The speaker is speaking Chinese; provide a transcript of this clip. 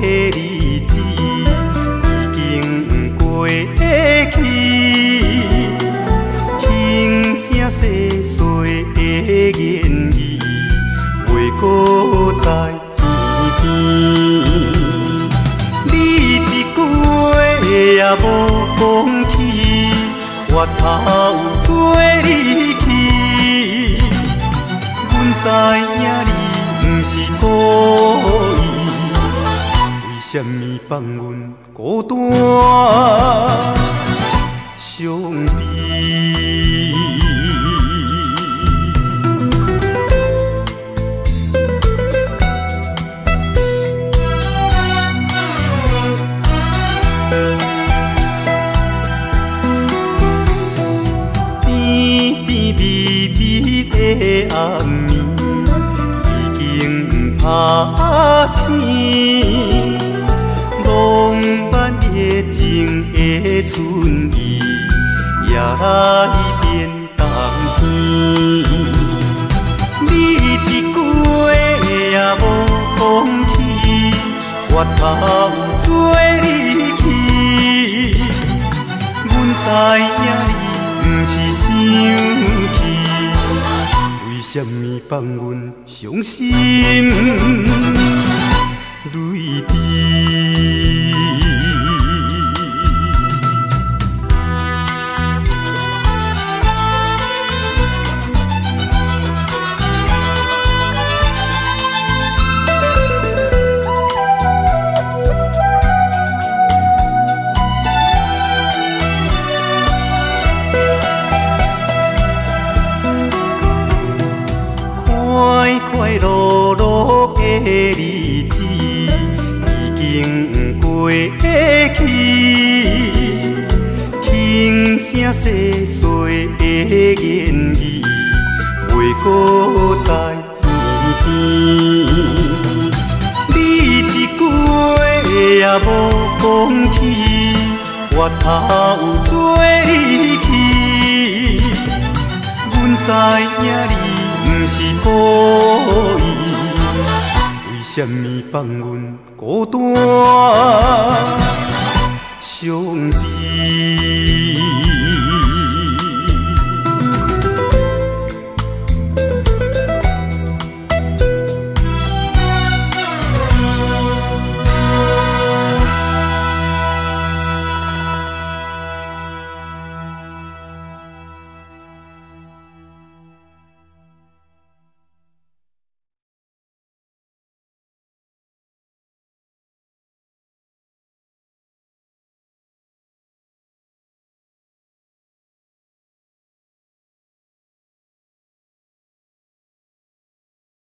的日子已经过去，轻声细碎的言语，袂搁再提。你一句话也无讲起，我头有做离去。阮知影你。什么放阮孤单伤悲？甜甜蜜蜜的暗暝，已经拍醒。春意，也来变冬天。你一句话也无讲起，我头做你去。阮知影你不是生气，为什么放阮伤心泪滴？日子已经过去，轻声细碎的言语，袂搁再甜甜。你一句话也无讲起，我头做你去，阮知影你。不是故意，什么放阮孤单伤悲？